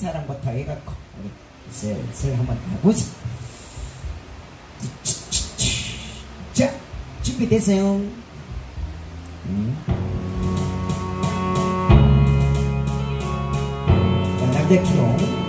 사람부터 해갖고 우리 슬슬 한번 해보자. 자 준비되세요? 응? 음. 자, 남자 키로.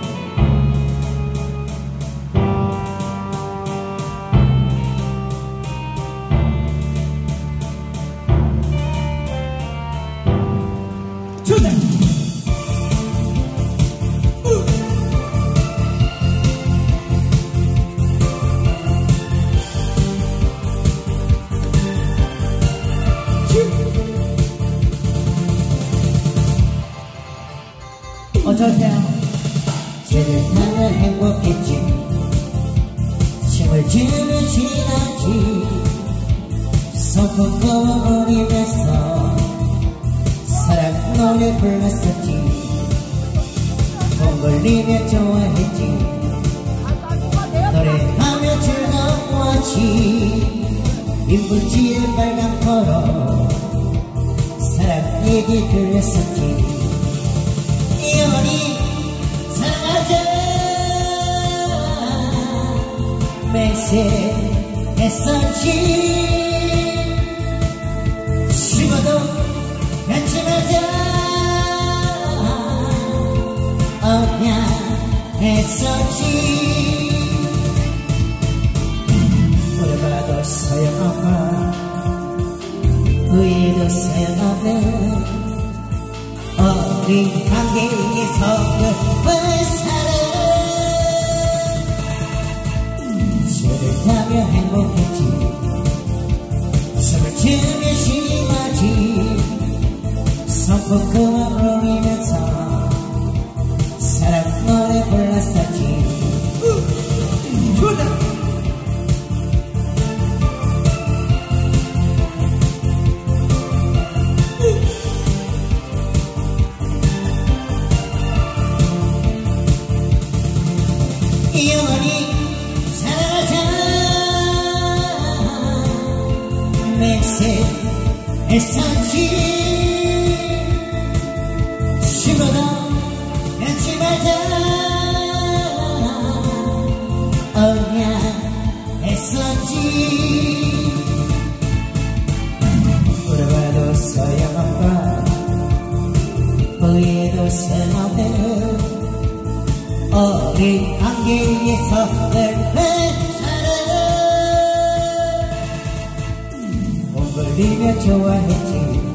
your way.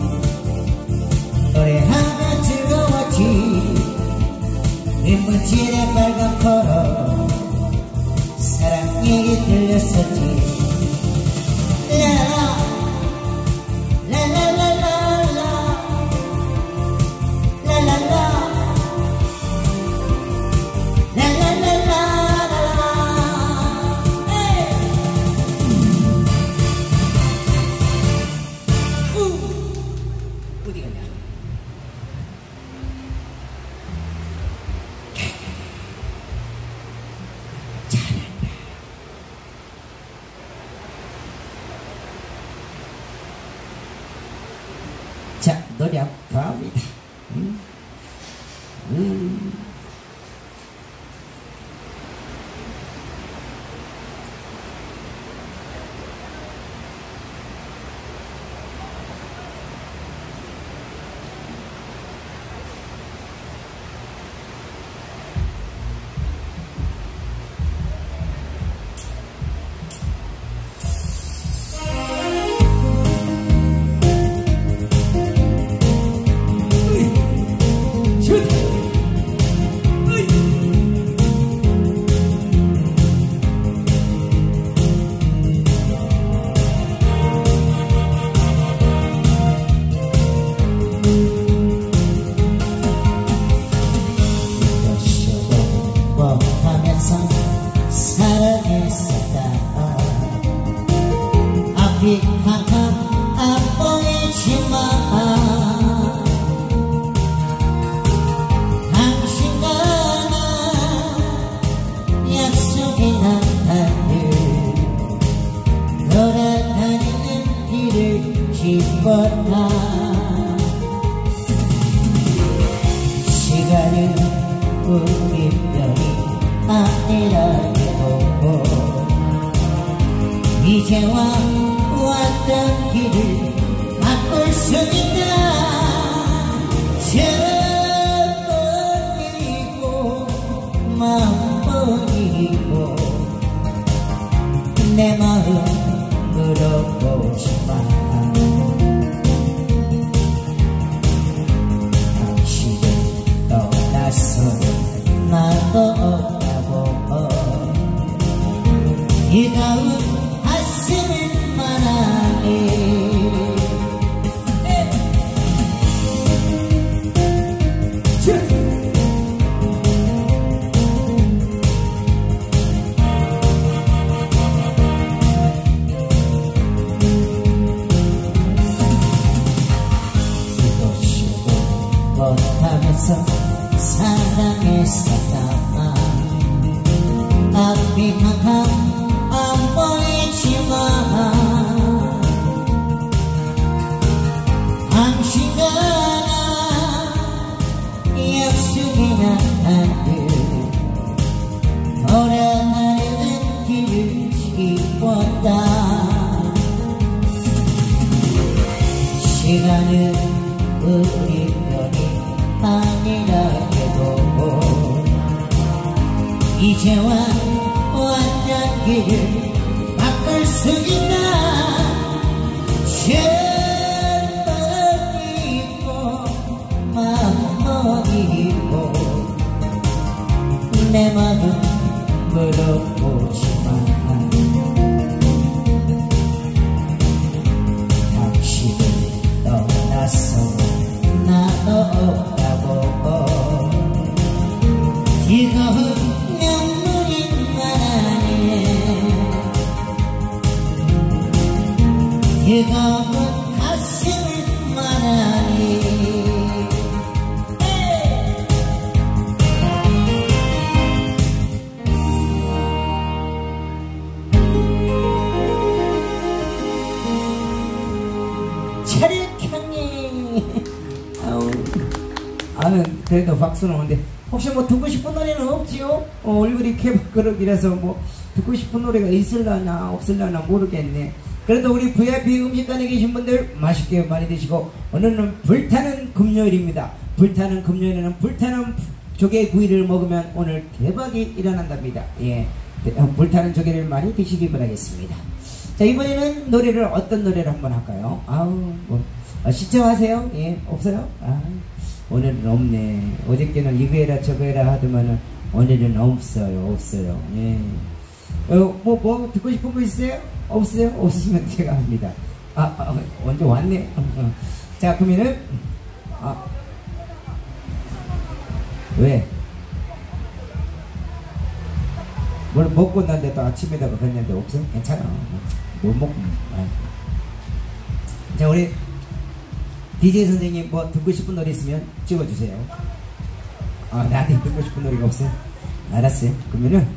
그래도 박수는 오는데 혹시 뭐 듣고 싶은 노래는 없지요? 어, 얼굴이 캐버그럭이라서 뭐 듣고 싶은 노래가 있을라나 없을라나 모르겠네 그래도 우리 VIP 음식관에 계신 분들 맛있게 많이 드시고 오늘은 불타는 금요일입니다 불타는 금요일에는 불타는 조개구이를 먹으면 오늘 대박이 일어난답니다 예, 어, 불타는 조개를 많이 드시기 바라겠습니다 자 이번에는 노래를 어떤 노래를 한번 할까요? 아우 뭐 아, 신청하세요? 예 없어요? 아 오늘은 없네 어저께는 이거 해라 저거 해라 하더만은 오늘은 없어요 없어요 예. 어, 뭐, 뭐 듣고 싶은 거 있어요? 없어요? 없으시면 제가 합니다 아, 아 언제 왔네 어, 어. 자 그러면은 아 왜? 뭘 먹고 난데 또 아침에다가 그랬는데 없어? 괜찮아. 뭘 먹고. 아. 자, 우리 DJ 선생님 뭐 듣고 싶은 노래 있으면 찍어주세요. 아, 나한테 듣고 싶은 노래가 없어요? 알았어요. 그러면은,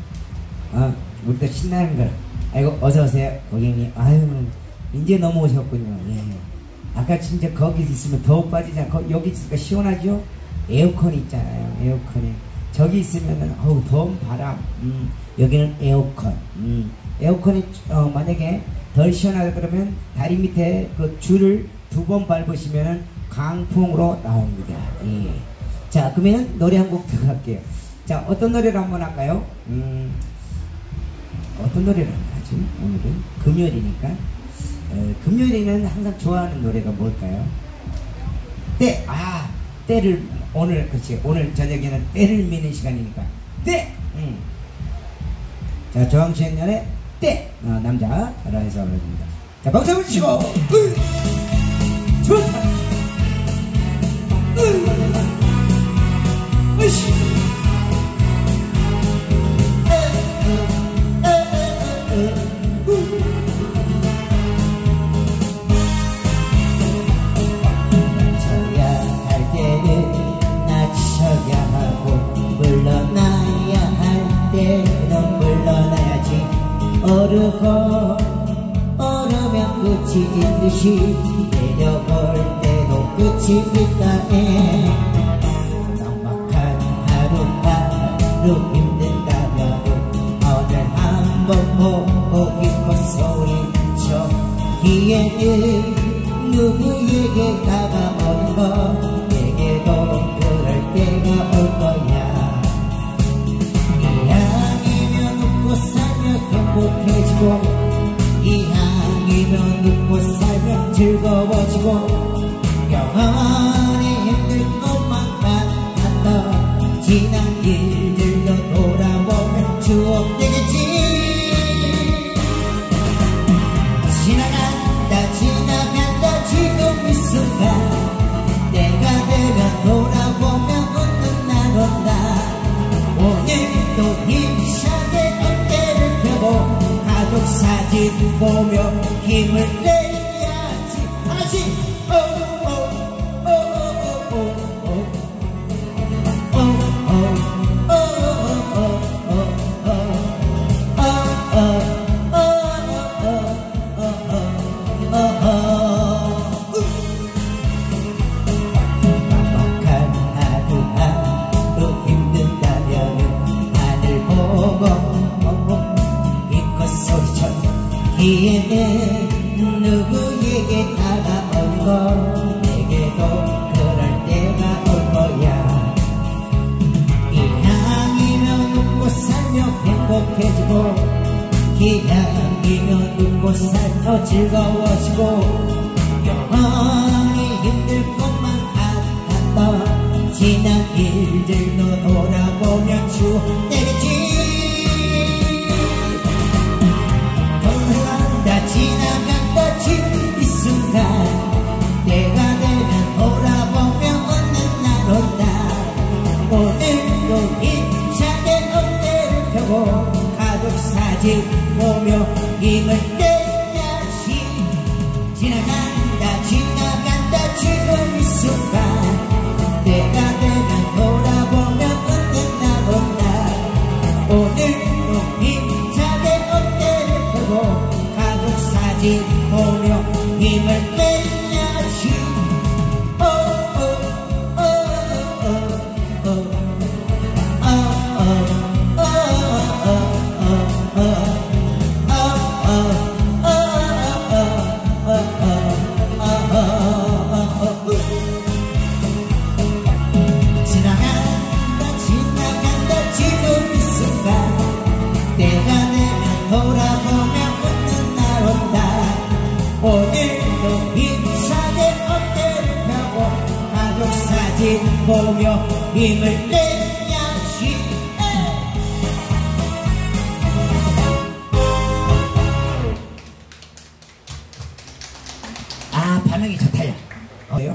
아, 우리도 신나는 걸. 아이고, 어서오세요. 고객님. 아유, 이제 넘어오셨군요. 예. 아까 진짜 거기 있으면 더 빠지지 않고, 여기 있으니까 시원하죠? 에어컨 있잖아요. 에어컨이. 저기 있으면은, 어우, 더운 바람. 음, 여기는 에어컨. 음, 에어컨이, 어, 만약에 덜 시원하다 그러면 다리 밑에 그 줄을 두 번 밟으시면은 강풍으로 나옵니다. 예. 자, 그러면 노래 한 곡 들어갈게요. 자, 어떤 노래를 한번 할까요? 음, 어떤 노래를 한번 하지? 오늘은 금요일이니까. 어, 금요일에는 항상 좋아하는 노래가 뭘까요? 때, 아, 때를, 오늘, 그치. 오늘 저녁에는 때를 미는 시간이니까. 때! 음. 자, 조항시행년의 때! 어, 남자, 라 해서 하겠습니다. 자, 박수 한번 주시고, 물러나야 할 때는 물러나야지 오르고 듯이 내려볼 때도 끝이 있다네 넉넉한 하루가 하루도 힘든다면 오늘 한번 보고 싶어 소리쳐. 기회는 누구에게 다가오는 거? 내게도 그럴 때가 올 거야. 이왕이면 웃고 살면 행복해지고 사진 보며 힘을 내야지 아 반응이 좋다요 어요?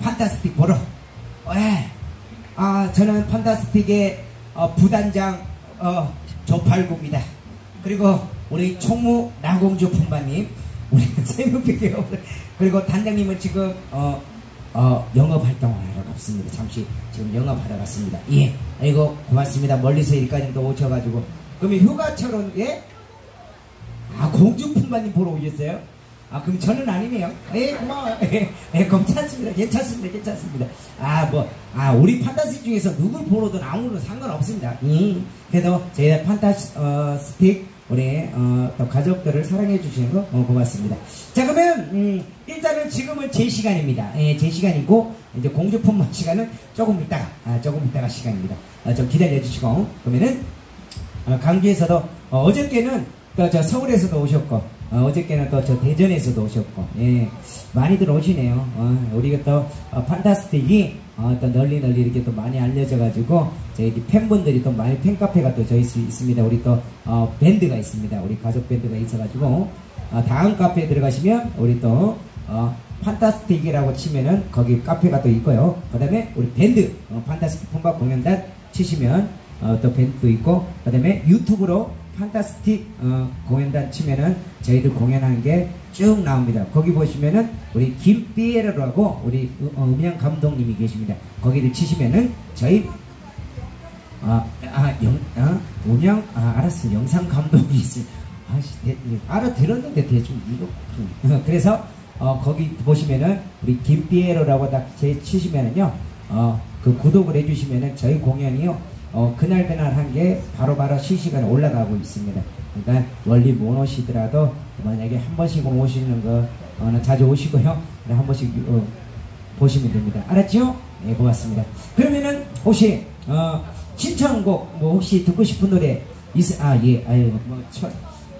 판타스틱 보러 왜? 아 저는 판타스틱의 어, 부단장 어, 조팔구입니다 그리고 우리 총무 나공주 품바님 우리 세무비교 그리고 단장님은 지금 어, 어, 영업 활동을 하러 갔습니다. 잠시 지금 영업하러 갔습니다. 예, 아이고 고맙습니다. 멀리서 여기까지 또 오셔가지고 그러면 휴가처럼 예? 아 공주 품바님 보러 오셨어요? 아 그럼 저는 아니네요. 예 고마워요. 예, 예 괜찮습니다. 괜찮습니다. 괜찮습니다. 아 뭐 아 우리 판타스 중에서 누굴 보러든 아무런 상관없습니다. 음 그래도 저희 판타스 어, 스틱 우리 어, 또 가족들을 사랑해 주시는 거 어, 고맙습니다. 자 그러면 음, 일단은 지금은 제 시간입니다. 예, 제 시간이고 이제 공주품만 시간은 조금 있다가 아, 조금 있다가 시간입니다. 어, 좀 기다려 주시고 그러면은 어, 강주에서도 어, 저께는 또 저 서울에서도 오셨고 어, 저께는 또 저 대전에서도 오셨고 예 많이들 오시네요. 어, 우리가 또 어, 판타스틱이 어, 또 널리 널리 이렇게 또 많이 알려져가지고 저희 팬분들이 또 많이 팬카페가 또 저희 수 있습니다. 우리 또 어, 밴드가 있습니다. 우리 가족 밴드가 있어가지고 어, 다음 카페에 들어가시면 우리 또 어, 판타스틱이라고 치면은 거기 카페가 또 있고요. 그다음에 우리 밴드 어, 판타스틱 폰박 공연단 치시면 어, 또 밴드도 있고 그다음에 유튜브로 판타스틱 어, 공연단 치면은 저희들 공연하는 게 쭉 나옵니다. 거기 보시면은 우리 김비에르라고 우리 음- 어, 음향 감독님이 계십니다. 거기를 치시면은 저희 아, 아, 영, 아, 음향, 아, 알았어. 영상 감독이 있어요. 아씨, 알아들었는데 대충 이거. 그래서, 어, 거기 보시면은, 우리 김피에로라고 딱제 치시면은요, 어, 그 구독을 해주시면은 저희 공연이요, 어, 그날 그날 한 게 바로바로 실시간에 올라가고 있습니다. 그러니까 원리 못 오시더라도 만약에 한 번씩 오시는 거는 자주 오시고요. 네, 한 번씩 어, 보시면 됩니다. 알았죠? 네, 고맙습니다. 그러면은 혹시 어, 신청곡 뭐 혹시 듣고 싶은 노래 있 아, 예, 아유, 뭐, 첫,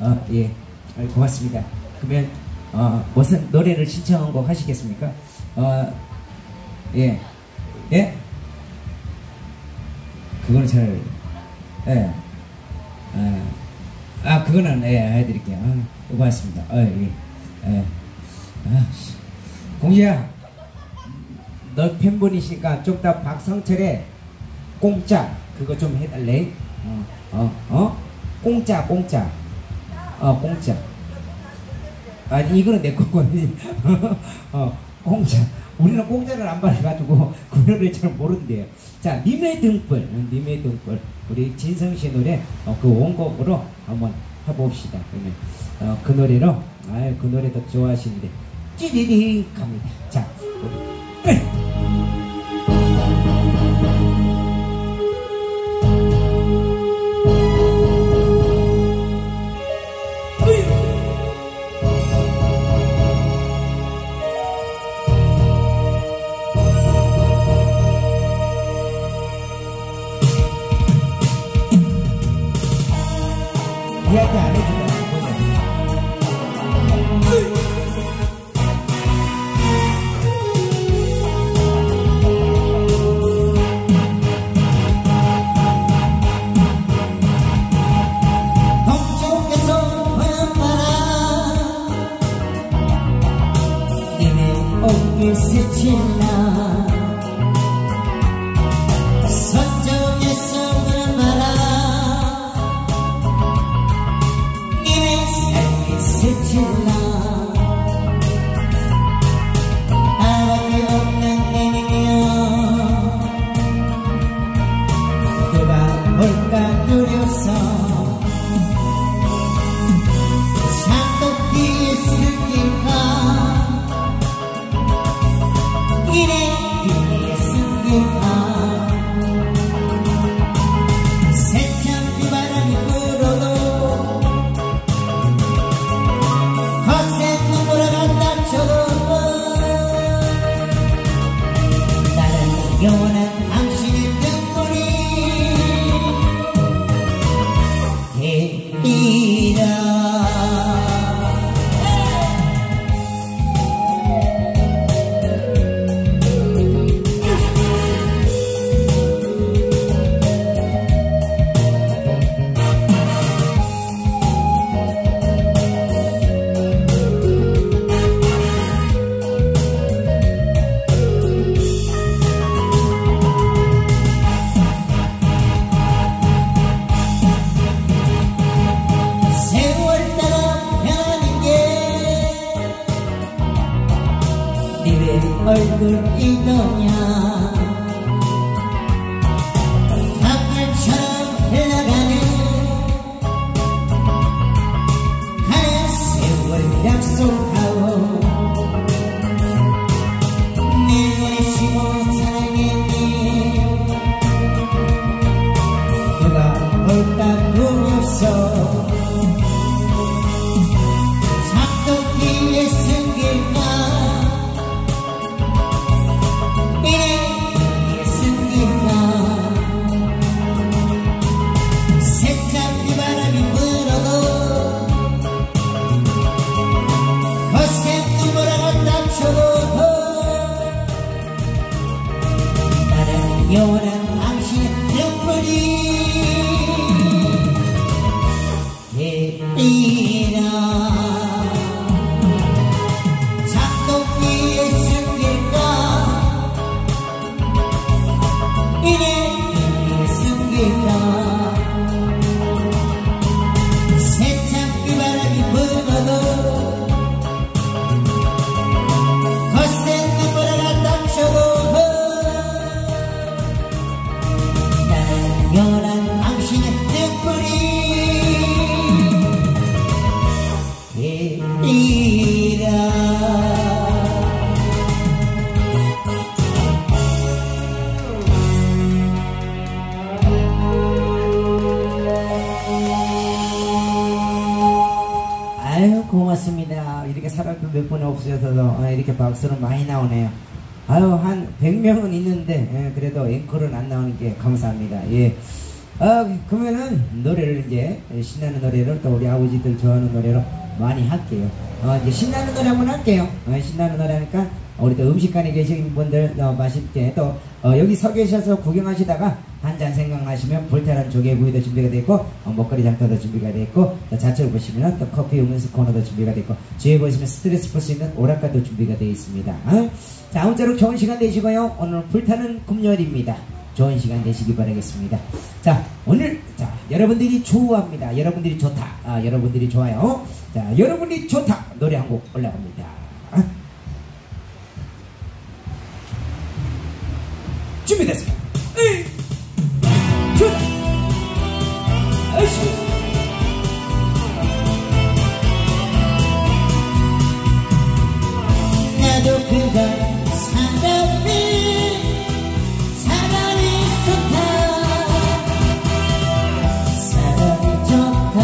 어, 예, 아유, 고맙습니다. 그러면 어, 무슨 노래를 신청곡 하시겠습니까? 어, 예, 예, 그거는 잘, 예, 아, 아 그거는 예, 해드릴게요. 아, 고맙습니다. 아, 예, 예, 아, 씨. 공지야. 너 팬분이시니까 좀 더 박성철의 공짜 그거 좀 해달래. 어, 어, 어? 공짜, 공짜. 어, 공짜. 아니, 이거는 내 거고. 어, 공짜. 우리는 공짜를 안 받아가지고 그 노래 잘 모른대요. 자, 님의 등불, 님의 등불. 우리 진성 씨 노래 어, 그 원곡으로 한번 해봅시다. 그러면 어, 그 노래로, 아유, 그 노래도 좋아하시는데 찌리리 갑니다. 자, 우리. 박수는 많이 나오네요. 아유 한 100명은 있는데 예, 그래도 앵콜은 안 나오는 게 감사합니다. 예. 아 그러면은 노래를 이제 신나는 노래를 또 우리 아버지들 좋아하는 노래로 많이 할게요. 어, 이제 신나는 노래 한번 할게요. 어, 신나는 노래 하니까 우리 또 음식관에 계신 분들 어, 맛있게 또 어, 여기 서 계셔서 구경하시다가 한 잔 생각나시면 불태란 조개구이도 준비가 되어 있고 어, 먹거리 장터도 준비가 되어 있고 또 좌측을 보시면 또 커피 음료수 코너도 준비가 되어 있고 뒤에 보시면 스트레스 풀 수 있는 오락가도 준비가 되어 있습니다. 어? 자 아무쪼록 좋은 시간 되시고요. 오늘 불타는 금요일입니다. 좋은 시간 되시기 바라겠습니다. 자 오늘 자 여러분들이 좋아합니다. 여러분들이 좋다. 아, 여러분들이 좋아요. 자 여러분이 좋다 노래 한 곡 올라갑니다. 아. 준비됐습니다. 에이, 나도 그걸 사람이 사람이 좋다. 사람이 좋다.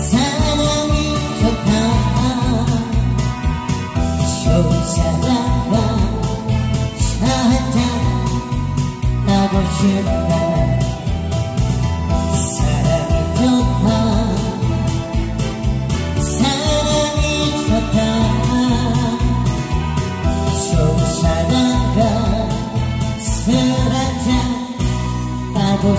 사람이 좋다. 좋은 사람과 찾아가고 싶다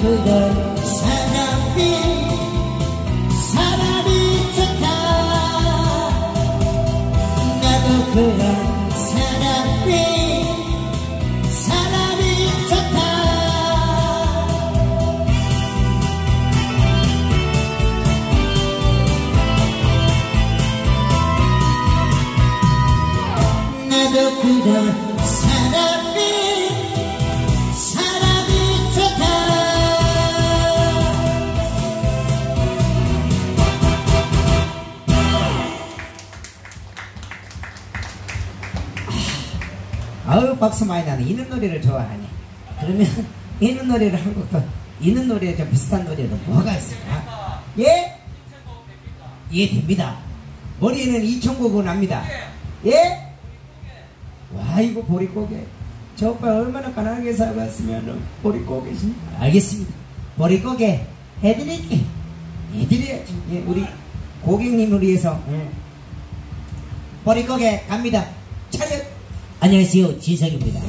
그런 사람이 사람이 좋다. 나도 그런 아우 박수 많이 나네. 이는 노래를 좋아하니. 그러면 이는 노래를 한 곡도 이는 노래에 좀 비슷한 노래는 뭐가 있을까? 예? 예 됩니다. 머리에는 이천곡은 납니다. 예? 와 이거 보릿고개. 저 오빠 얼마나 가난하게 살았으면 보릿고개지. 알겠습니다. 보릿고개 해드릴게. 해드려야지. 예, 우리 고객님을 위해서. 예. 보릿고개 갑니다. 차렷. 안녕하세요 진성입니다.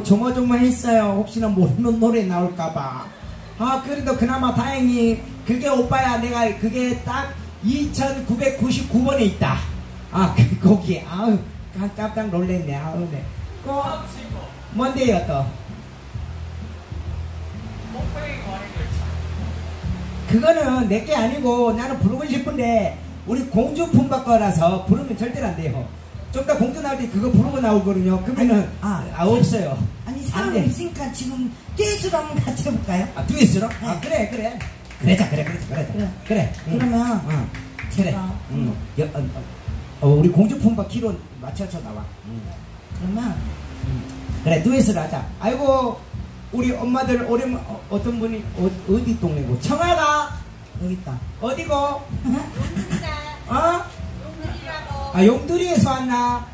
때 아우 조마조마 했어요. 혹시나 모르는 노래 나올까봐. 아 그래도 그나마 다행히 그게 오빠야 내가 그게 딱 2,999번에 있다. 아그 곡이 아우 깜- 깜짝 놀랐네. 아우 네. 그 뭔데요 또? 그거는 내게 아니고 나는 부르고 싶은데 우리 공주 품바 거라서 부르면 절대로 안 돼요. 좀 더 공주 나올 때 그거 부르고 나오거든요. 그러면은 아, 아. 없어요. 아니 안 사람 돼. 있으니까 지금 듀엣으로 한번 같이 해볼까요? 아 듀엣으로? 아 그래 그래. 그래자 그래 그래 그래 그래. 그래. 응. 그러면 응. 그래. 아, 응. 여, 어, 어, 어, 우리 공주 품바 키로 맞춰서 나와. 응. 그러면 그래 듀엣을 하자. 아이고 우리 엄마들 오랜 어, 어떤 분이 어, 어디 동네고 청아가 여기 있다. 어디고? 어? 아 용두리에서 왔나?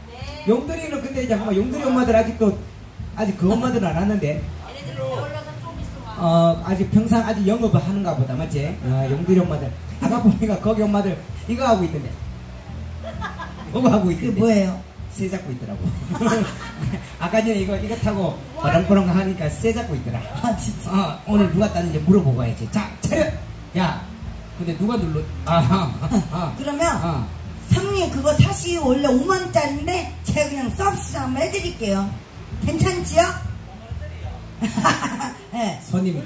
용두리는 근데 이제 뭐 용두리 엄마들 아직도 아직 그 엄마들은 안 왔는데. 어 아직 평상 아직 영업을 하는가 보다 맞지? 어, 용두리 엄마들. 아까 보니까 거기 엄마들 이거 하고 있던데. 이거 하고 있던데. 뭐예요? 새 잡고 있더라고. 아까 전에 이거 이거 타고 버렁버렁 하니까 새 잡고 있더라. 아 진짜. 어, 오늘 누가 땄는지 물어보고 와야지. 자 차렷! 야 근데 누가 눌러 아하 아, 그러면 아. 사모님 그거 사시 원래 5만 원짜리인데 제가 그냥 서비스 한번 해드릴게요. 괜찮지요? 네. 손님이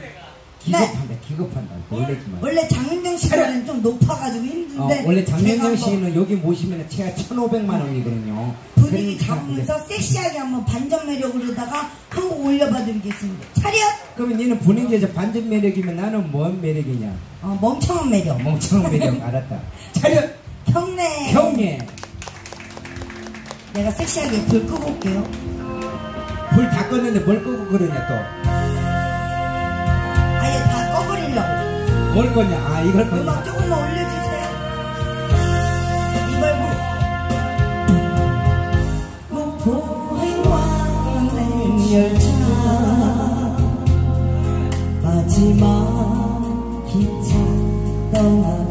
기겁한다 기겁한다 놀래지 마 원래 장윤정 씨는 좀 높아가지고 어, 힘든데 원래 제가 장명정 한번 씨는 여기 모시면 제가 1,500만 원이거든요. 분위기 그러니까 잡으면서 섹시하게 한번 반전 매력으로다가 한 곡 올려봐 드리겠습니다. 차렷! 그러면 얘는 분위기에서 반전 매력이면 나는 뭔 매력이냐? 어, 멍청한 매력. 멍청한 매력 알았다. 차렷 형네. 형네. 내가 섹시하게 불 끄고 올게요. 불 다 껐는데 뭘 끄고 그러냐 또. 아예 다 꺼버리려고. 뭘 꺼냐? 아 이걸 꺼냐? 음악 조금만 올려주세요. 이 말고. 목포행 열차 마지막 기차 떠나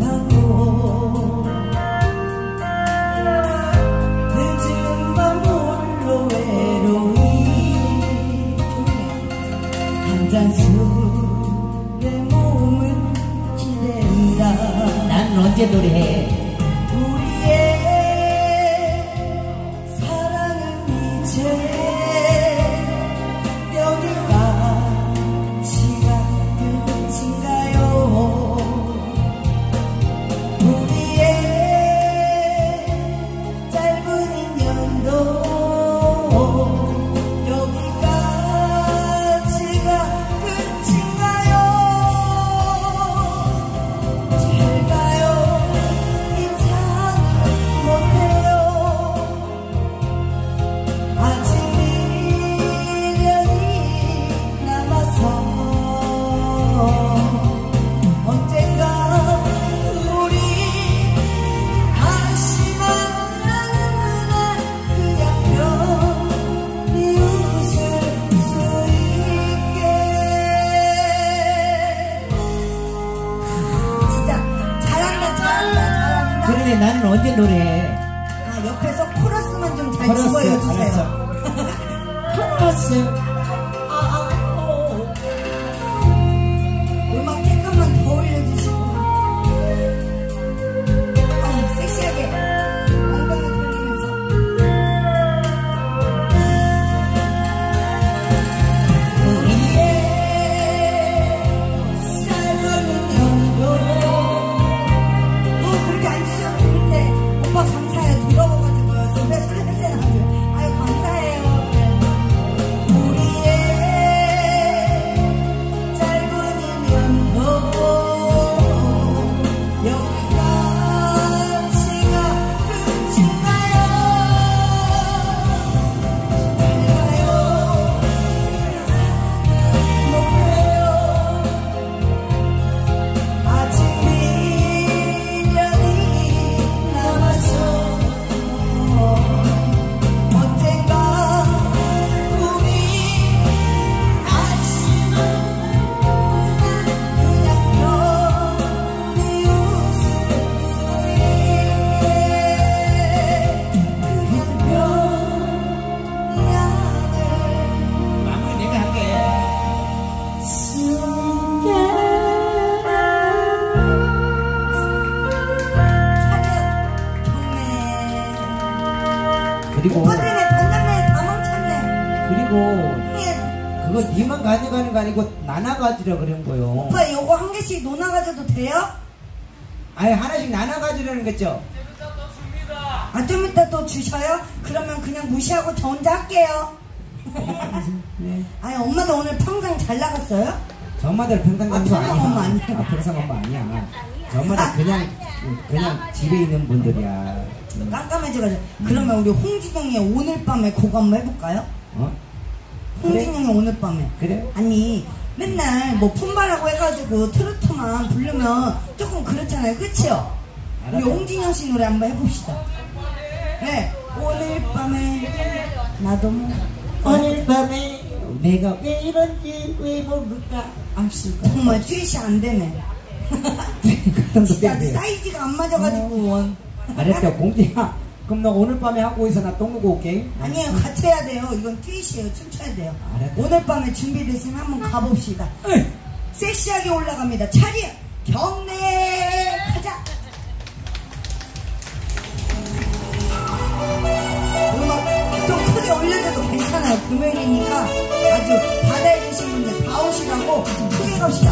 난 언제 노래해? 엄마들 평상 아, 장소 평상 아니야. 엄마 아니야. 아, 평상 엄마 아니야. 저 엄마들 그냥 그냥 집에 있는 분들이야. 음. 깜깜해져가지고 그러면 우리 홍진영의 오늘 밤에 그거 한번 해볼까요? 어? 그래? 홍진영의 오늘 밤에 그래? 아니 맨날 뭐 품바라고 해가지고 트로트만 부르면 조금 그렇잖아요 그치요? 우리. 홍진영 씨 노래 한번 해봅시다 네 오늘 밤에 나도 뭐 오늘 밤에 내가 왜 이런지 왜 모를까 알 수가 정말 듀엣이 안 되네. 진짜 사이즈가 안 맞아가지고. 원. 알았죠 공지야. 그럼 너 오늘 밤에 하고 있어. 나 똥 누고 올게. 아니에요 같이 해야 돼요. 이건 듀엣이에요. 춤춰야 돼요. 알았다. 오늘 밤에 준비됐으면 한번 가봅시다. 에이. 섹시하게 올라갑니다. 차렷 경례. 가자 괜찮아요 금요일이니까 아주 바다에 계신 분들 다 오시라고 크게 갑시다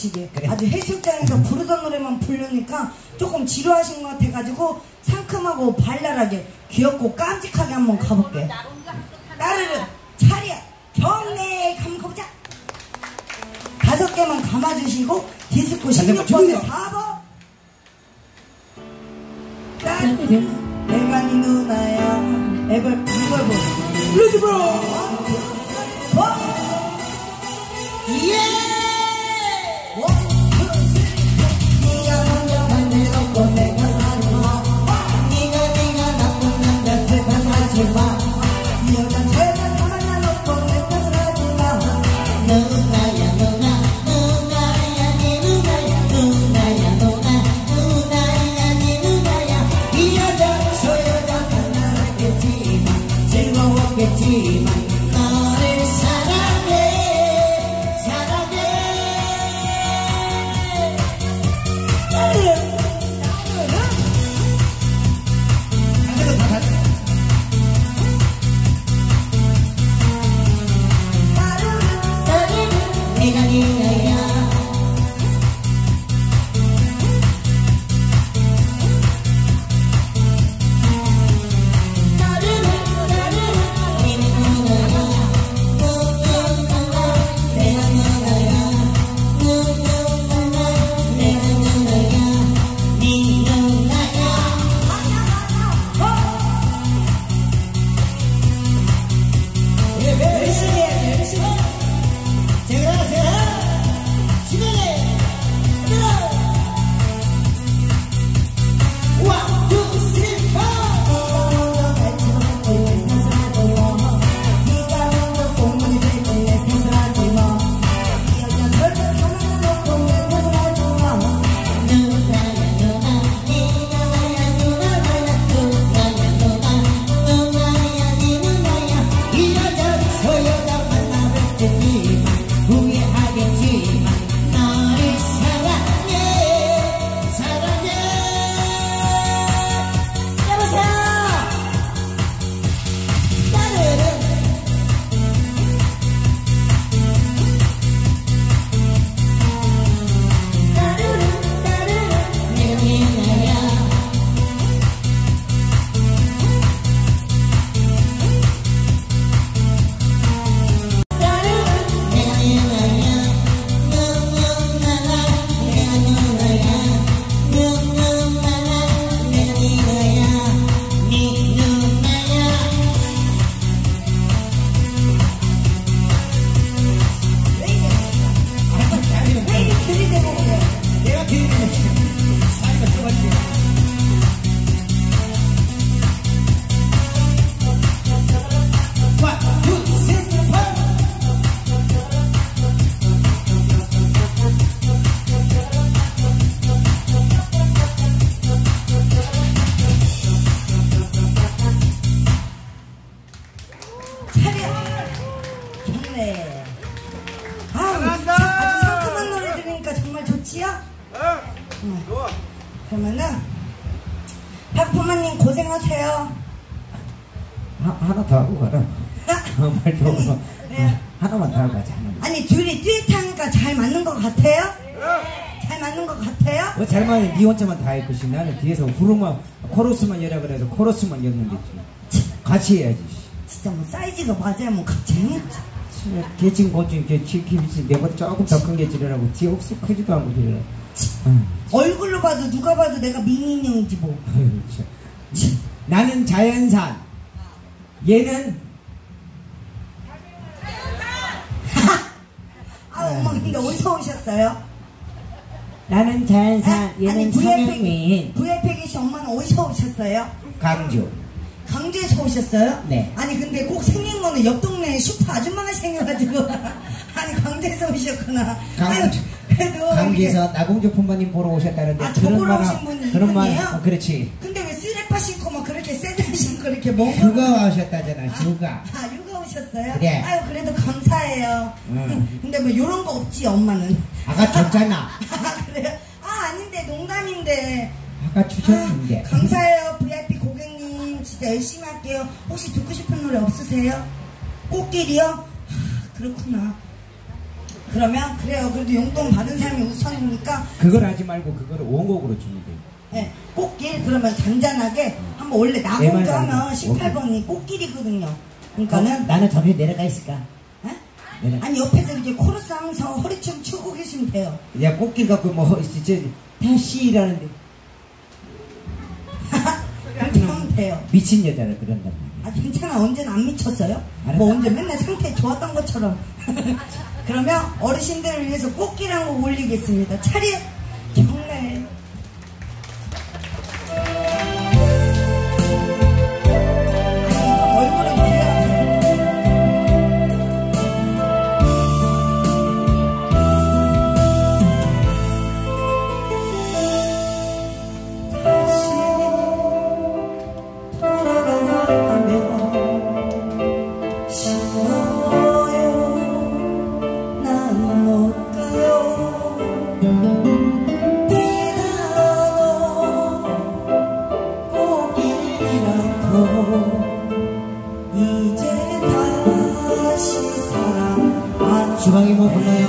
시기에 아주 헬스장에서 부르던 노래만 부르니까 조금 지루하신 것 같아가지고 상큼하고 발랄하게 귀엽고 깜찍하게 한번 가볼게요. 네 혼자만 다 했고 씨 나는 뒤에서 후루만 코러스만 여라 그래서 코러스만 였는데 씨. 같이 해야지. 씨. 진짜 뭐 사이즈가 맞아야 뭐 같이 해먹지. 개친 고친 개치키비치 내가 조금 더 큰 게 지르라고 뒤에 혹시 크지도 않고 지르라. 응. 얼굴로 봐도 누가 봐도 내가 미인형이지 뭐. 나는 자연산. 얘는 아 엄마 근데 어디서 오셨어요? 나는 자연산, 얘는 VIP, 성형민. VIP 계신 엄마는 어디서 오셨어요? 강조. 강주에서 오셨어요? 네. 아니 근데 꼭 생긴 거는 옆 동네에 슈퍼 아줌마가 생겨가지고 아니 강주에서 오셨구나. 강- 아유, 그래도 강주에서 나공주 품바님 보러 오셨다는데 아, 저 그런 보러 말 오신 분이 그런 말? 어, 그렇지. 근데 왜 쓰레빠 신고 막 그렇게 세대 신고 이렇게 먼 거- 휴가 오셨다잖아. 휴가. 아 육아 오셨어요? 그래. 아유 그래도 감사해요. 응. 근데 뭐 요런 거 없지 엄마는. 아가 줬잖아. 아 그래요? 아 아닌데 농담인데. 아까 주셨는데. 아, 감사해요 VIP 고객님 진짜 열심히 할게요. 혹시 듣고 싶은 노래 없으세요? 꽃길이요? 아, 그렇구나. 그러면 그래요. 그래도 용돈 받은 사람이 우선이니까 그걸 하지 말고 그거를 원곡으로 주면 돼. 네, 꽃길 그러면 잔잔하게 한번 원래 말 하면 말고. 18번이 꽃길이거든요. 그러니까는 나는 저기 내려가 있을까? 에? 내가 아니 옆에서 이렇게 코러스 하면서 허리춤 추고 계시면 돼요. 야 꽃길 갖고 뭐 허- 진짜 다시 라는데. 그렇게 하면 돼요. 미친 여자를 그런단 말이야. 아 괜찮아 언제는 안 미쳤어요? 뭐 언제 맨날 상태 좋았던 것처럼 그러면 어르신들을 위해서 꽃길 한 곡 올리겠습니다 차례 경례 让我回来。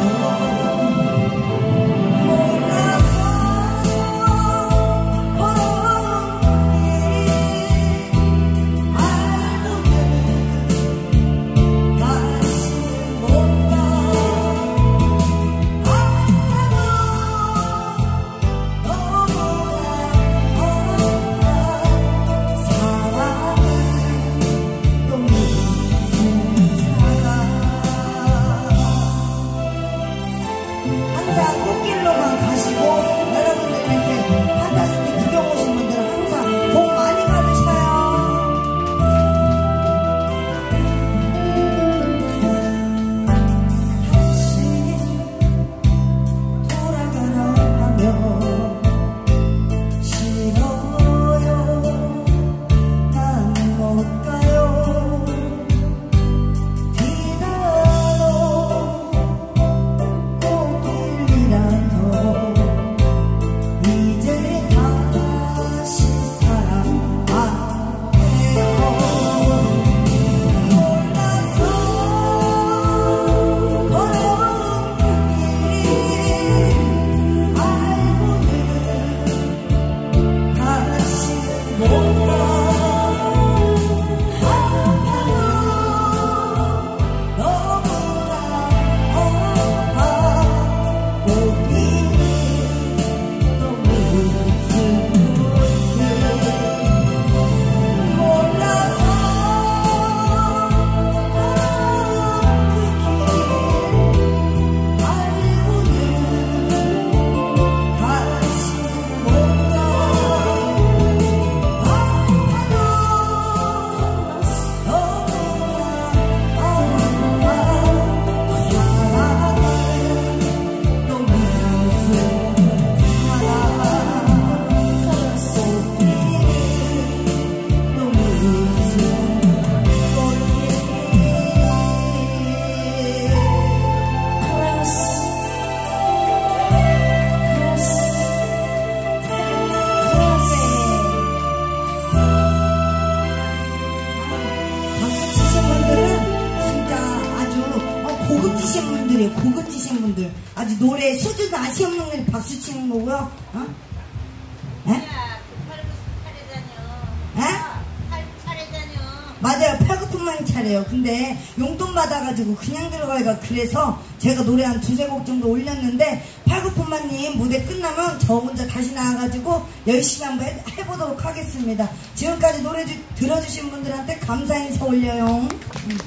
용돈 받아가지고 그냥 들어가기가 그래서 제가 노래 한 두세 곡 정도 올렸는데 팔굽혀만님 무대 끝나면 저 혼자 다시 나와가지고 열심히 한번 해, 해보도록 하겠습니다. 지금까지 노래 주- 들어주신 분들한테 감사 인사 올려요. 음.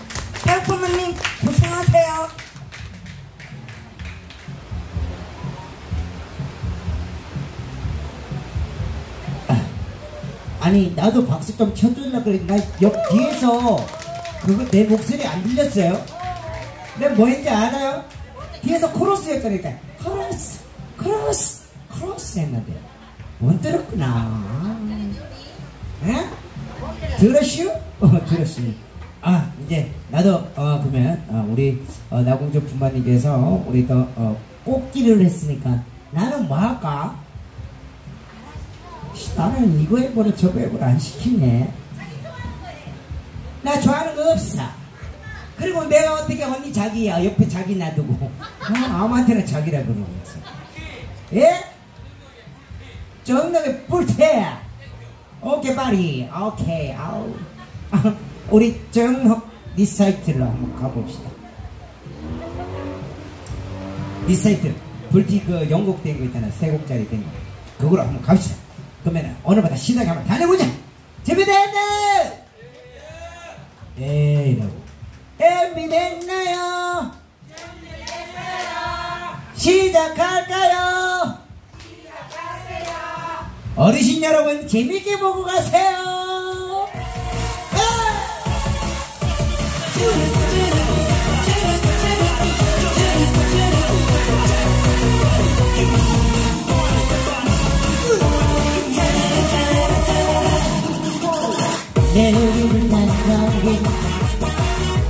팔굽혀만님 고생하세요. 아니 나도 박수 좀 쳐주려고 그랬는데 나옆 뒤에서 그거 내 목소리 안 들렸어요? 내가 뭐 했는지 알아요? 뒤에서 했거니까 코러스 코러스 코러스 했는데 못 들었구나 에? 들었슈? 어 들었슈 아 이제 나도 어 그러면 어, 우리 어, 나공주 부모님께서 우리 또 어, 꽃길을 했으니까 나는 뭐 할까? 나는 이거 해보라 저거 해보라 안 시키네. 나 좋아하는 거 없어. 그리고 내가 어떻게 언니 자기야 옆에 자기 놔두고 어, 아무한테나 자기라 그러고 있어. 예? 정답에 뿔테. 오케이 바리. 오케이 아우. 아, 우리 정혁 리사이트로 한번 가봅시다. 리사이트 불티 그 연곡된 거 있잖아 세 곡짜리 된 거. 그거로 한번 갑시다. 그러면 오늘부터 한번 다녀보자. 준비됐네. 예 이러고. 준비됐나요? 시작할까요? 어르신 여러분 재밌게 보고 가세요. 우리를 난너리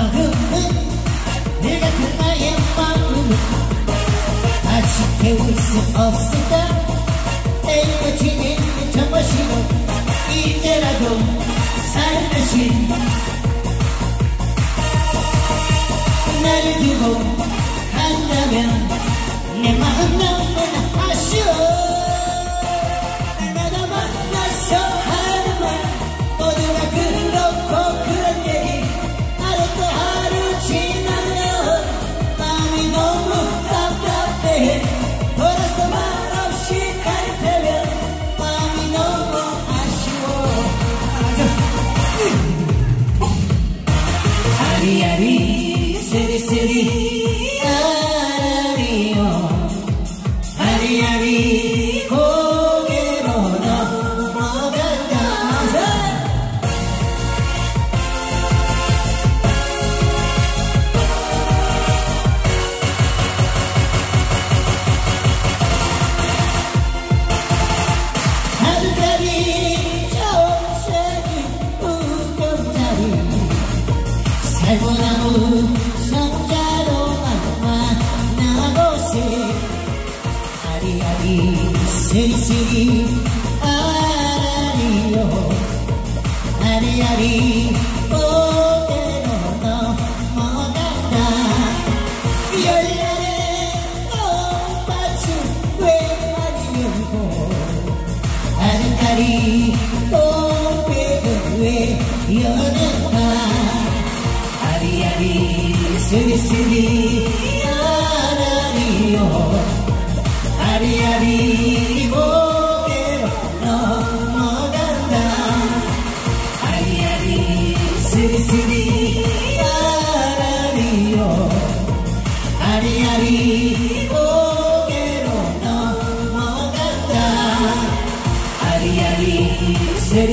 마음은 늘 같은 나의 마음은 다시 태울 수 없을까? 지내는 저 멋이로 이제라도 살듯이 나를 두고 간다면 내 마음 너무나 아쉬워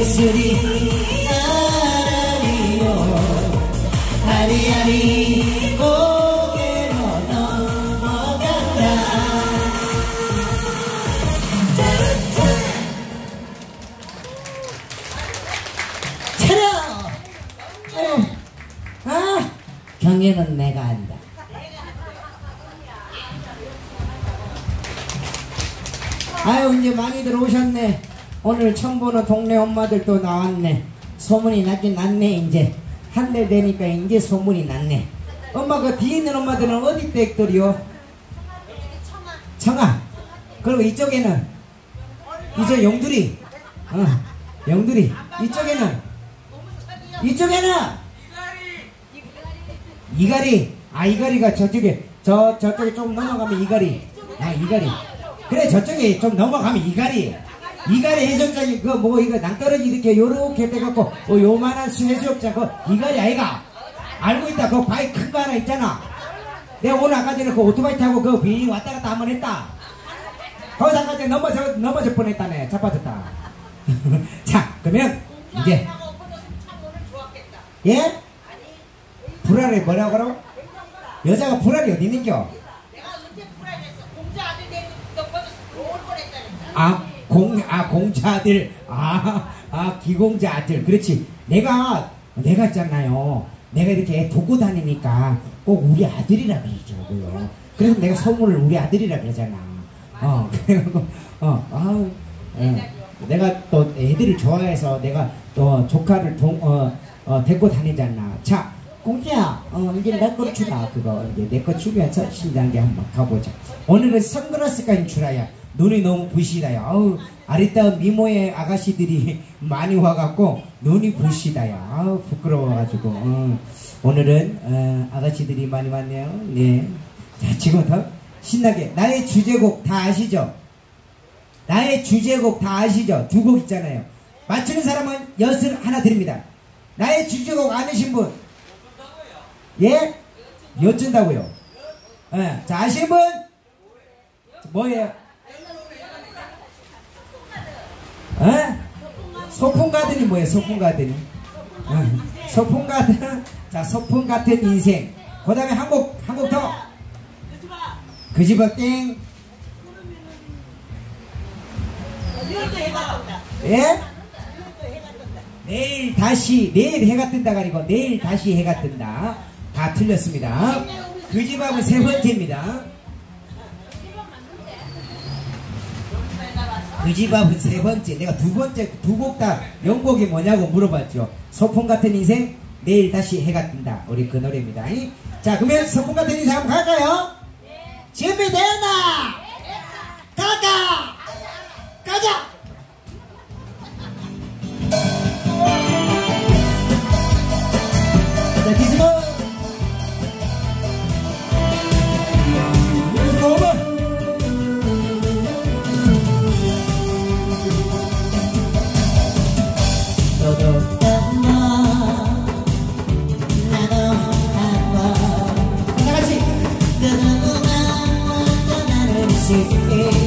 쓰리쓰리 아라리요 아리아리 고개로 넘어간다 차려! 어. 아, 경례는 내가 한다. 아유, 이제 많이들 오셨네. 오늘 처음 보는 동네 엄마들도 나왔네. 소문이 나긴 났네, 이제. 한 달 되니까 이제 소문이 났네. 엄마, 그 뒤에 있는 엄마들은 어디 댁들이요? 청아. 그리고 이쪽에는? 이쪽 용두리. 어, 용두리. 이쪽에는? 이쪽에는? 이가리. 아, 이가리가 저쪽에, 저, 저쪽에 좀 넘어가면 이가리. 아, 이가리. 그래, 저쪽에 좀 넘어가면 이가리. 이가리 해수욕장이, 그, 뭐, 이거 낭떠러지 이렇게 요렇게 돼갖고, 어, 요만한 수 해수욕장, 그, 이가리 아이가. 알고 있다. 그 바위 큰 거 하나 있잖아. 내가 오늘 아까 전에 그 오토바이 타고 그 비행기 왔다 갔다 한 번 했다. 거기서 아까 전에 넘어져, 넘어져 뻔했다네. 자빠졌다. 자, 그러면, 이제. 예? 불알이 뭐라고 그러고? 여자가 불알이 어디 있는겨? 내가 언제 불안했어. 공자 아 아, 공, 아, 공자 아들. 아, 아, 기공자 아들. 그렇지. 내가, 내가 있잖아요. 내가 이렇게 돕고 다니니까 꼭 우리 아들이라 그러더라고요. 그래서 내가 소문을 우리 아들이라 그러잖아. 어, 그래갖고, 어, 아우, 예. 내가 또 애들을 좋아해서 내가 또 조카를 동, 어, 어, 데리고 다니잖아. 자, 공주야, 어, 이제 내거 주라. 그거, 이제 내거 주면서 신장계 한번 가보자. 오늘은 선글라스까지 주라야. 눈이 너무 부시다야. 아우, 아리따운 미모의 아가씨들이 많이 와갖고, 눈이 부시다야. 아우, 부끄러워가지고. 어. 오늘은, 어, 아가씨들이 많이 왔네요. 네. 자, 지금부터 신나게. 나의 주제곡 다 아시죠? 나의 주제곡 다 아시죠? 두 곡 있잖아요. 맞추는 사람은 엿을 하나 드립니다. 나의 주제곡 아시신 분? 예? 엿준다고요. 예. 자, 아시는 분? 뭐예요? 예? 소풍 가든이 뭐예요? 소풍 가든이? 예. 소풍 가든. 자, 소풍 같은 인생. 그 다음에 한 곡, 한 곡 더. 그 집어 땡. 예? 내일 다시 내일 해가 뜬다가 아니고 내일 다시 해가 뜬다 다 틀렸습니다 그 집합은 세 번째입니다 그 집합은 세 번째 내가 두 번째 두 곡 다 명곡이 뭐냐고 물어봤죠 소풍 같은 인생 내일 다시 해가 뜬다 우리 그 노래입니다 자 그러면 소풍 같은 인생 한번 갈까요? 준비되었나? 가자! 가자! 자, 디스코! 누구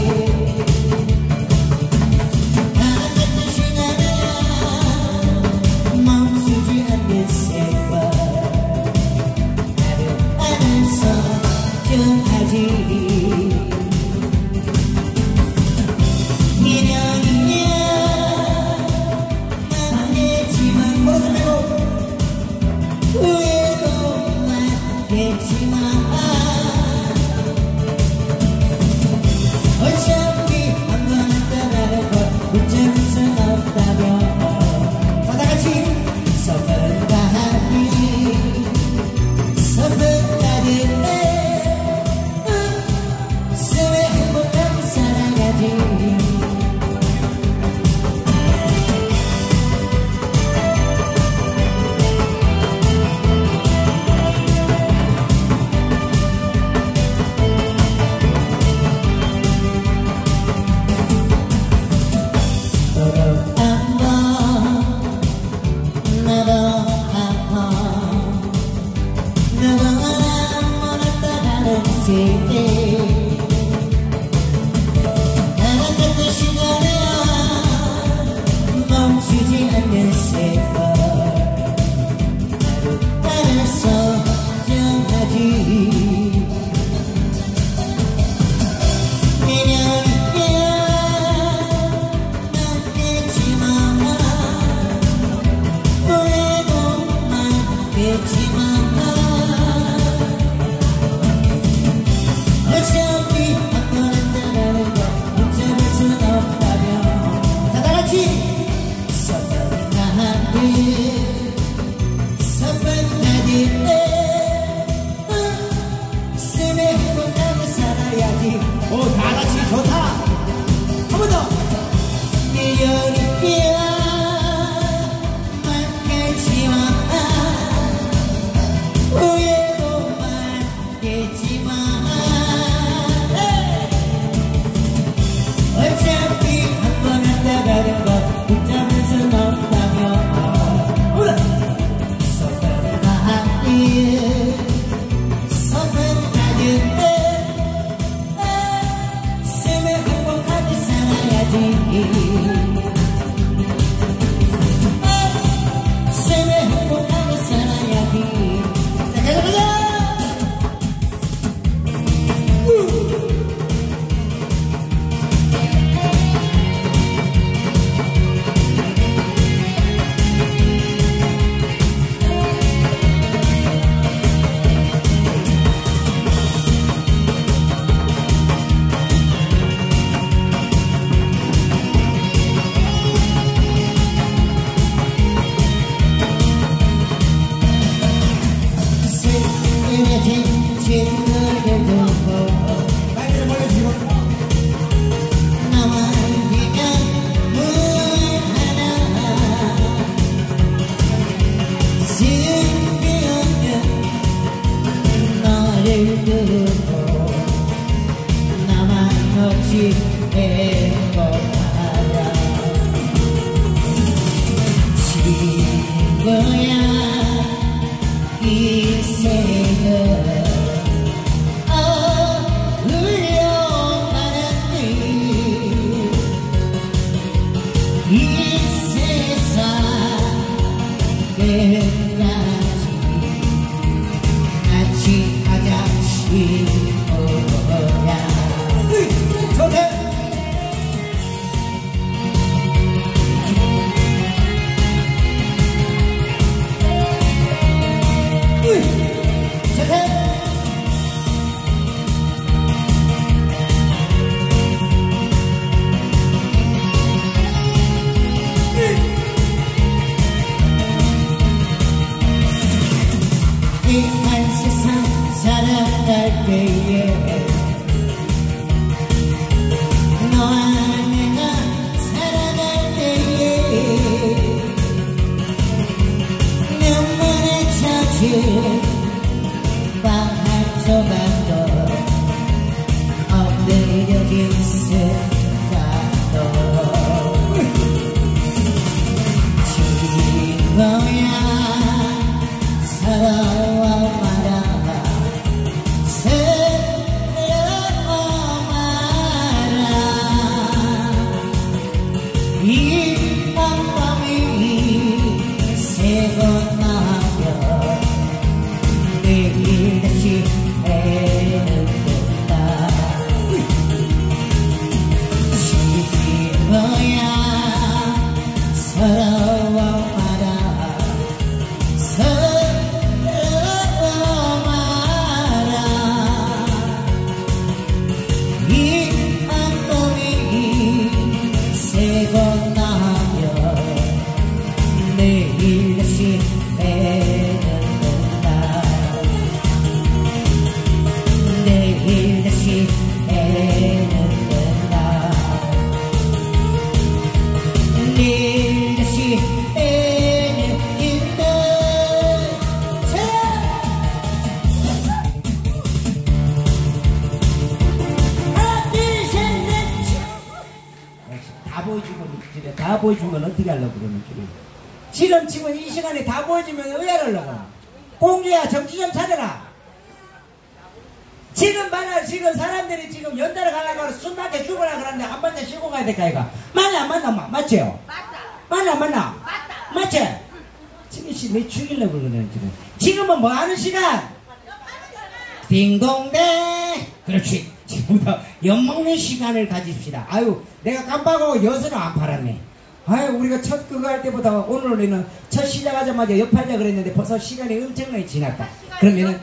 시간을 가집시다 아유 내가 깜빡하고 엿을 안 팔았네 아유 우리가 첫 그거 할 때보다 오늘 우리는 첫 시작하자마자 옆하자 그랬는데 벌써 시간이 엄청나게 지났다. 그러면은.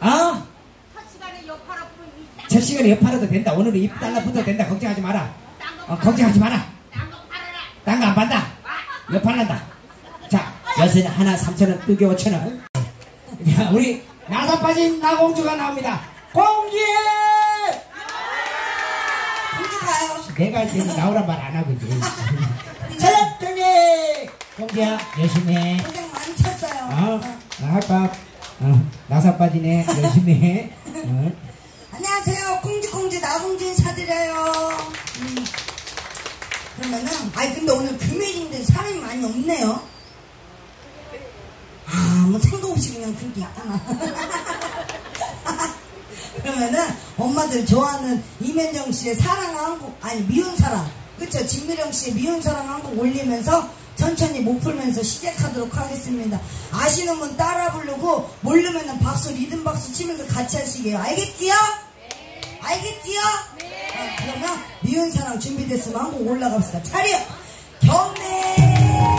아, 첫 시간에 옆팔 옆팔아도 된다. 오늘은 입 달라붙어도 된다. 걱정하지 마라. 어, 걱정하지 마라. 딴거. 딴거안 받다. 옆팔란다. 자, 여섯 하나 삼천 원, 두개 오천 원. 자, 우리 나사 빠진 나공주가 나옵니다. 공주! 공주가요. 내가 할 때는 나오란 말 안 하고 이제. 차렷정리! 공주야, 열심히 해. 고생 많이 쳤어요. 어, 어. 나할밥. 어, 나사 빠지네. 열심히 해. 어. 안녕하세요. 꽁지꽁지 나공지 사드려요. 음. 그러면은, 아니, 근데 오늘 금요일인데 사람이 많이 없네요. 아, 뭐 생각 없이 그냥 그렇게 있구나. 그러면은, 엄마들 좋아하는 이면정 씨의 사랑 한 곡, 아니, 미운 사랑. 그쵸? 진미령 씨의 미운 사랑 한 곡 올리면서 천천히 못 풀면서 시작하도록 하겠습니다. 아시는 분 따라 부르고, 모르면은 박수, 리듬 박수 치면서 같이 하시게요. 알겠지요? 알겠지요? 네. 그러면 미운 사랑 준비됐으면 한 곡 올라갑시다. 차려! 경례!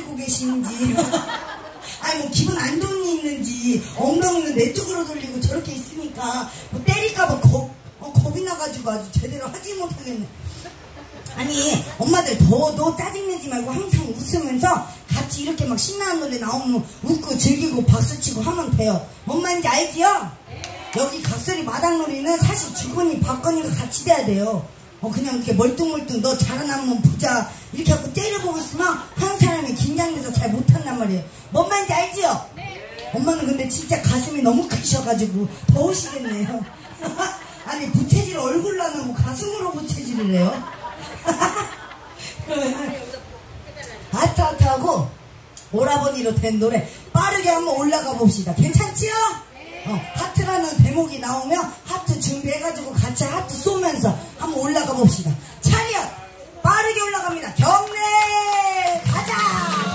벌리고 계시는지. 아니 뭐 기분 안 좋은 일 있는지 엉덩이는 내 쪽으로 돌리고 저렇게 있으니까 뭐 때릴까봐 겁, 어, 겁이 나가지고 아주 제대로 하지 못하겠네. 아니 엄마들 더도 짜증내지 말고 항상 웃으면서 같이 이렇게 막 신나는 노래 나오면 웃고 즐기고 박수치고 하면 돼요. 뭔 말인지 알지요? 여기 각설이 마당놀이는 사실 주거니 박건이가 같이 돼야 돼요 어 그냥 이렇게 멀뚱멀뚱 너 잘하나 한번 보자 이렇게 하고 때려보고 있으면 한 사람이 긴장돼서 잘 못한단 말이에요 뭔 말인지 알지요? 엄마는 근데 진짜 가슴이 너무 크셔가지고 더우시겠네요 아니 부채질 얼굴로 안 하고 가슴으로 부채질을 해요 아타아타하고 오라버니로 된 노래 빠르게 한번 올라가 봅시다. 괜찮지요? 어, 하트라는 대목이 나오면 하트 준비해가지고 같이 하트 쏘면서 한번 올라가 봅시다. 차렷 빠르게 올라갑니다. 경례 가자.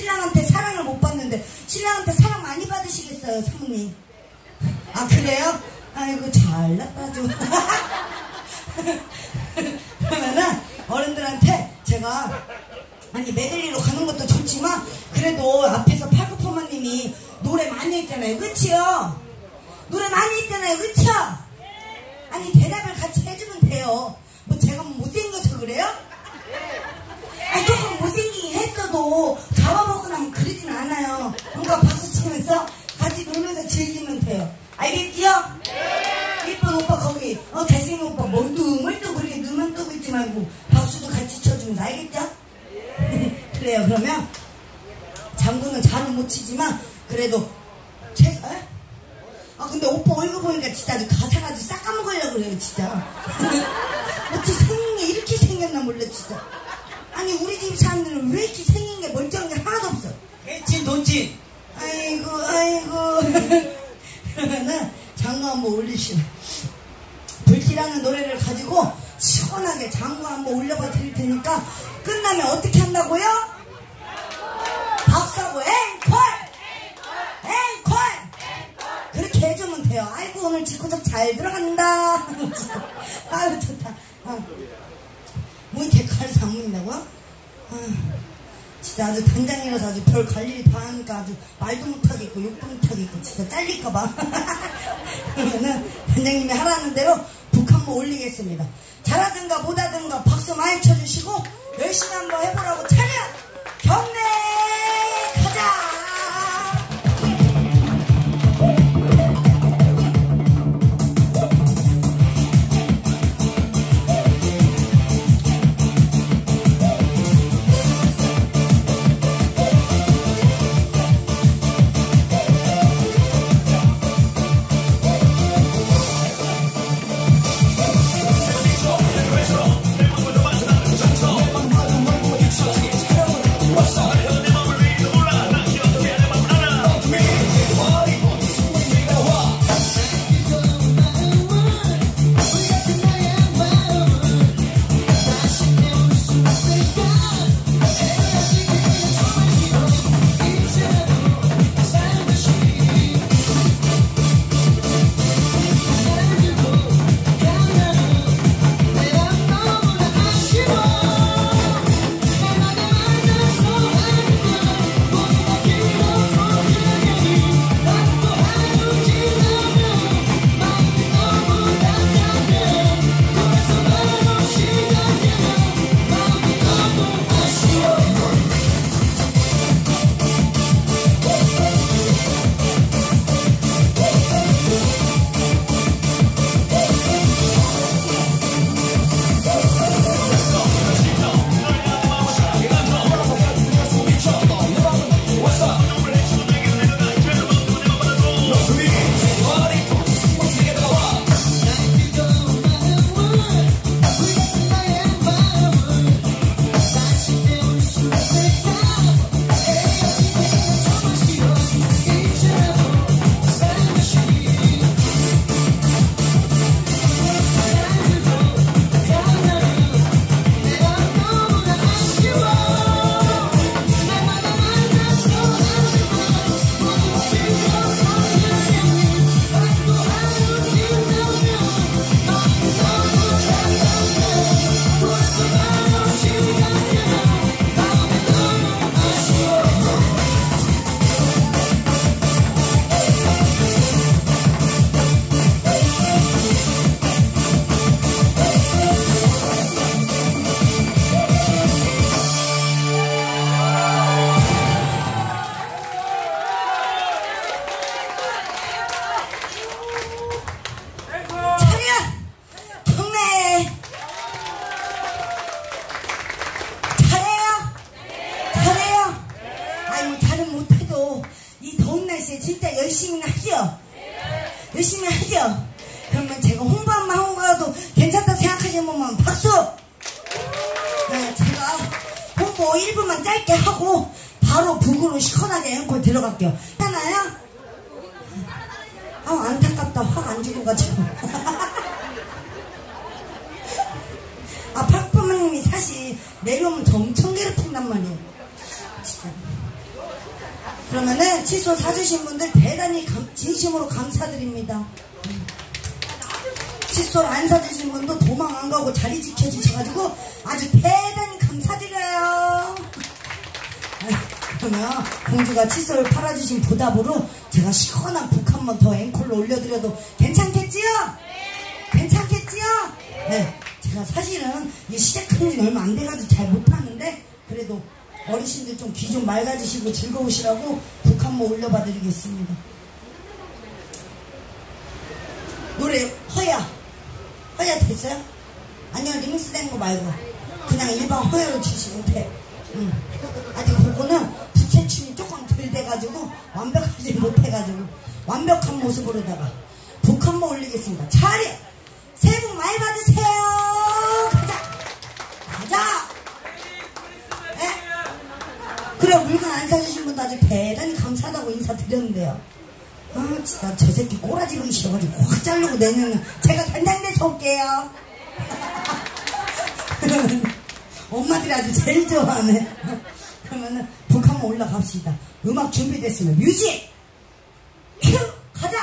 신랑한테 사랑을 못 받는데, 신랑한테 사랑 많이 받으시겠어요, 사모님? 아, 그래요? 아이고, 잘났다, 좀. 그러면은, 어른들한테 제가 아니 메들리로 가는 것도 좋지만 그래도 앞에서 팔굽혀마님이 노래 많이 했잖아요 그치요? 노래 많이 했잖아요 그쵸? 아니 대답을 같이 해주면 돼요 뭐 제가 뭐 못생겨서 그래요? 아니 조금 못생기긴 했어도 잡아먹고 나면 그러진 않아요 그러니까 박수 치면서 같이 놀면서 즐기면 돼요 알겠지요? 예쁜 오빠 거기 어 잘생긴 오빠 멀뚱멀뚱 그렇게 눈만 뜨고 있지 말고 박수도 같이 쳐주면서 알겠죠? 그래요. 그러면 장구는 잘은 못 치지만 그래도 최 에? 아 근데 오빠 얼굴 보니까 진짜 가사가 싹 까먹으려고 그래요 진짜. 어떻게 생긴 게 이렇게 생겼나 몰라 진짜. 아니 우리 집 사람들은 왜 이렇게 생긴 게 멀쩡한 게 하나도 없어. 개친 돈친. 아이고 아이고 그러면은 장구 한번 올리시오 불길하는 노래를 가지고 시원하게 장구 한번 올려봐 드릴 테니까 끝나면 어떻게 한다고요? 박수하고 앵콜 앵콜 그렇게 해주면 돼요 아이고 오늘 집구석 잘 들어간다 아유 좋다 어. 뭐 이렇게 가려서 안 보인다고요? 아. 진짜 아주 단장이라서 아주 별 관리를 다 하니까 아주 말도 못하겠고 욕도 못하겠고 진짜 잘릴까봐 그러면은 단장님이 하라는 대로 북 한번 올리겠습니다 잘하든가 못하든가 박수 많이 쳐주시고 열심히 한번 해보라고 차렷 경례 가자 아주 대단히 감사드려요 그러면 공주가 칫솔 팔아주신 보답으로 제가 시원한 북 한 번 더 앵콜로 올려드려도 괜찮겠지요? 괜찮겠지요? 네. 제가 사실은 이 시작한 지 얼마 안 돼가지고 잘 못하는데 그래도 어르신들 좀 귀 좀 맑아지시고 즐거우시라고 북 한 번 올려봐 드리겠습니다. 노래 허야. 허야 됐어요? 아니요 리믹스 된 거 말고 그냥 일반 허야로 주시면 돼. 응. 아직 그거는 부채춤이 조금 덜 돼가지고 완벽하지 못해가지고 완벽한 모습으로다가 북 한번 올리겠습니다. 차례! 새해 복 많이 받으세요! 가자! 가자! 예? 그래 물건 안 사주신 분도 아주 대단히 감사하다고 인사드렸는데요. 아 진짜 저 새끼 꼬라지르기 싫어가지고 확 자르고 내년은 제가 단장돼서 올게요. 엄마들이 아주 제일 좋아하네. 그러면은 북한만 올라갑시다. 음악 준비됐으면 뮤직 큐 가자.